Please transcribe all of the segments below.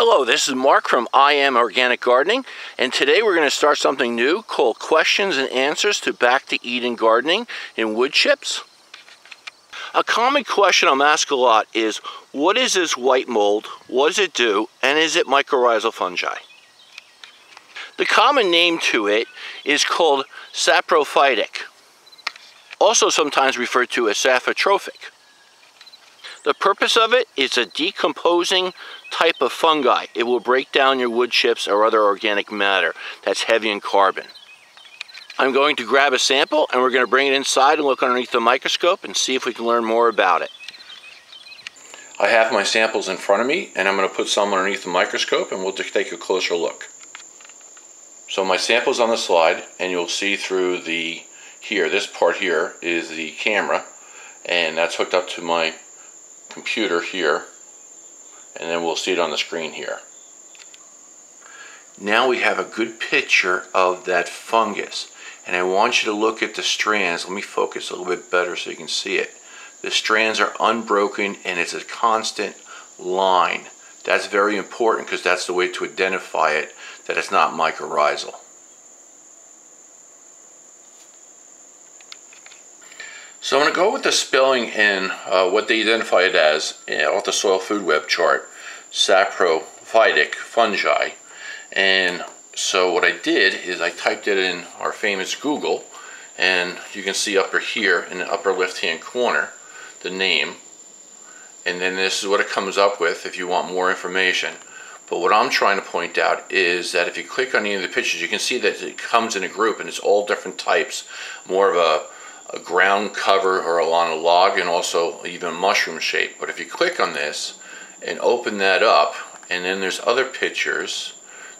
Hello, this is Mark from I Am Organic Gardening, and today we're going to start something new called Questions and Answers to Back to Eden Gardening in wood chips. A common question I'm asked a lot is, what is this white mold, what does it do, and is it mycorrhizal fungi? The common name to it is called saprophytic, also sometimes referred to as saprotrophic. The purpose of it is a decomposing type of fungi. It will break down your wood chips or other organic matter that's heavy in carbon. I'm going to grab a sample and we're going to bring it inside and look underneath the microscope and see if we can learn more about it. I have my samples in front of me and I'm going to put some underneath the microscope and we'll take a closer look. So my sample's on the slide and you'll see through the here, this part here is the camera and that's hooked up to my computer here and then we'll see it on the screen here. Now we have a good picture of that fungus and I want you to look at the strands. Let me focus a little bit better so you can see it. The strands are unbroken and it's a constant line. That's very important because that's the way to identify it that it's not mycorrhizal. So I'm going to go with the spelling in uh, what they identify it as you know, off the Soil Food Web chart, saprophytic fungi. And so what I did is I typed it in our famous Google, and you can see upper here in the upper left-hand corner the name. And then this is what it comes up with if you want more information. But what I'm trying to point out is that if you click on any of the pictures, you can see that it comes in a group and it's all different types. More of a a ground cover or along a log and also even mushroom shape. But if you click on this and open that up, and then there's other pictures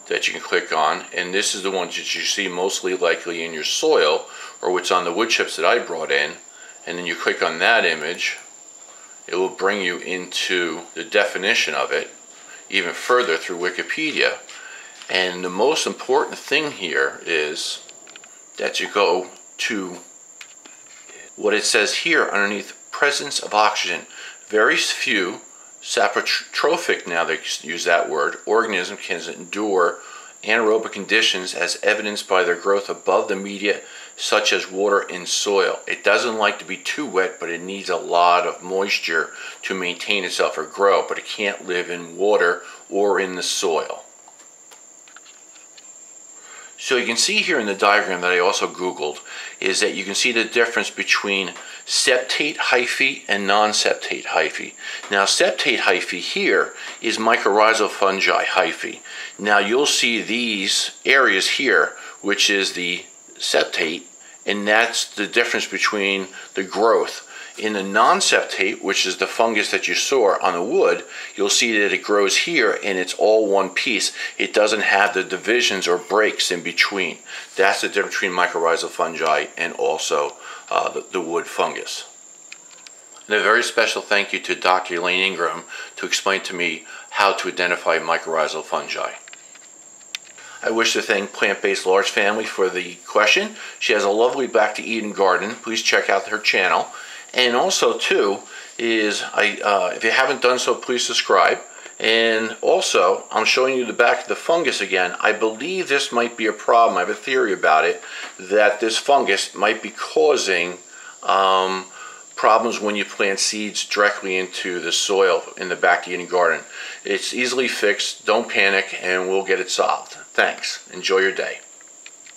that you can click on, and this is the ones that you see mostly likely in your soil or what's on the wood chips that I brought in, and then you click on that image, it will bring you into the definition of it even further through Wikipedia. And the most important thing here is that you go to what it says here underneath presence of oxygen. Very few saprotrophic, now they use that word, organism can endure anaerobic conditions as evidenced by their growth above the media such as water in soil. It doesn't like to be too wet, but it needs a lot of moisture to maintain itself or grow, but it can't live in water or in the soil. So you can see here in the diagram that I also Googled is that you can see the difference between septate hyphae and non-septate hyphae. Now septate hyphae here is mycorrhizal fungi hyphae. Now you'll see these areas here, which is the septate, and that's the difference between the growth. In the non-septate, which is the fungus that you saw on the wood, you'll see that it grows here and it's all one piece. It doesn't have the divisions or breaks in between. That's the difference between mycorrhizal fungi and also uh, the, the wood fungus. And a very special thank you to Dr. Elaine Ingham to explain to me how to identify mycorrhizal fungi. I wish to thank Plant Based Large Family for the question. She has a lovely Back to Eden garden. Please check out her channel. And also, too, is I uh, if you haven't done so, please subscribe. And also, I'm showing you the back of the fungus again. I believe this might be a problem. I have a theory about it that this fungus might be causing um, problems when you plant seeds directly into the soil in the back of your garden. It's easily fixed. Don't panic, and we'll get it solved. Thanks. Enjoy your day.